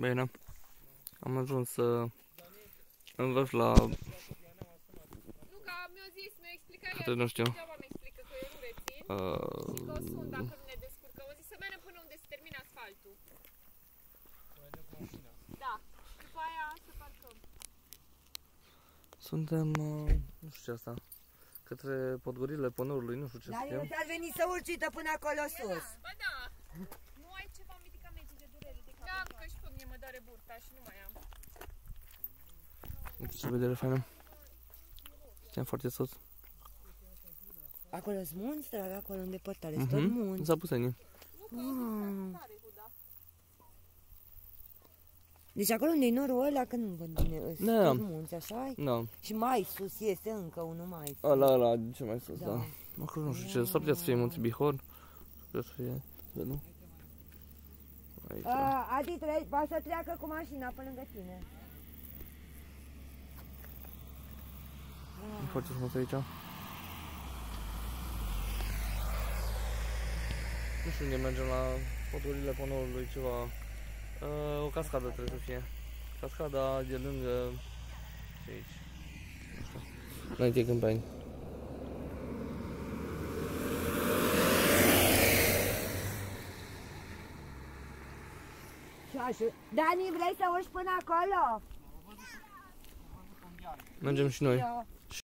Bine. Am ajuns uh, în vârf la... Nu, că mi-a zis, mi-a explicat Câte el, nu știu. degeaba mi explică că eu nu rețin. Uh, Și că o sunt dacă nu ne descurcăm. O zis să mergem până unde se termină asfaltul. Da. După aia să parcăm. suntem, uh, nu știu ce asta, către podgorile ponorului, nu știu ce să Dar eu chemă. ți-ar veni să urci uită până acolo sus. Ba da. Nu ai ceva medicamente de durere de cap? Da, că și pe mine mă doare burta și nu mai am. Uite ce vedere faină. Suntem foarte sus. Acolo sunt munți, drag, acolo în depărtare, sunt tot Mhm. munți. Zapuseni. Mm. Tare, Huda. Deci acolo unde e norul ăla, că nu văd bine, sunt Da. tot munți, așa -i? Da, Și mai sus este încă unul mai sus. ăla, ăla, ce mai sus, Da. da. Acolo nu știu ce, s-ar putea să fie Munții Bihor. S-ar putea să fie, să nu? Aici. A, Adi, tre- poate să treacă cu mașina pe lângă tine. E foarte frumos aici. Nu știu unde mergem la podurile ponorului, ceva. Uh, o cascadă trebuie să fie. Cascada de lângă și aici. Nu știu. Înainte câmpeni. Așa. Dani, vrei să urci până acolo? Mergem și noi. Eu.